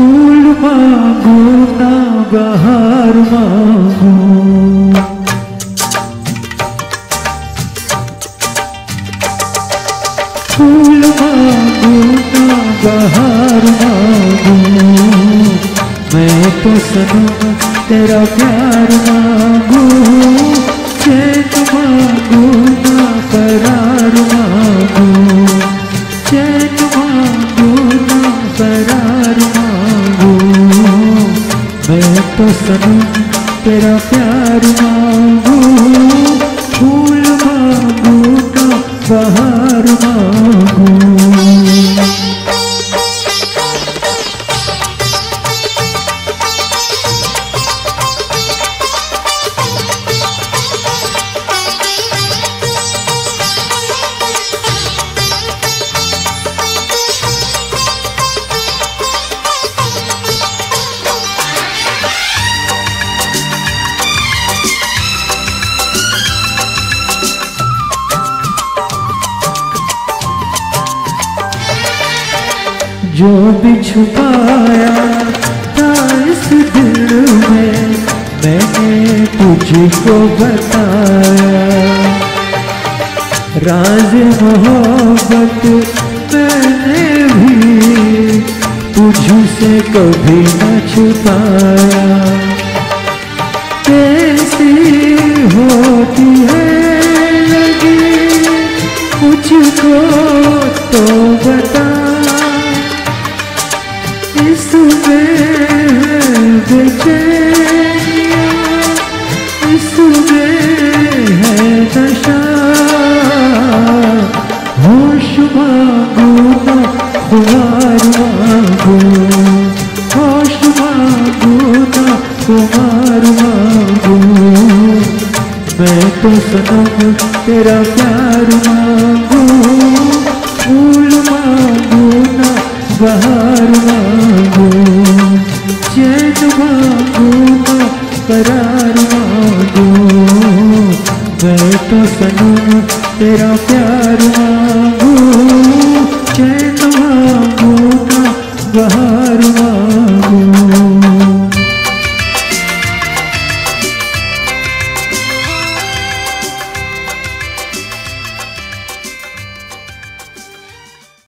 फूल मांगू बहार मांगू। फूल मांगू बहार मांगू। मैं तो सनम तेरा प्यार मांगू चैन मांगू, ना करार मांगू। चैन मांगू, ना करार तो सनम तेरा प्यार मांगू फूल मांगू का बहार मांगू। जो भी छुपाया था इस दिल में, मैंने तुझको बताया। राज मोहब्बत मैंने भी तुझसे कभी न छुपाया। कैसी होती है लगी मुझको तो बता इसमें बेचैनिया इसमें है नशा होश मांगू ना खुमार होश मांगू ना खुमार मांगू मैं तेरा प्यार मांगू फूल मांगू ना बहार मांगू मैं तो सनम तेरा प्यार मांगू चैन मांगू ना मांगू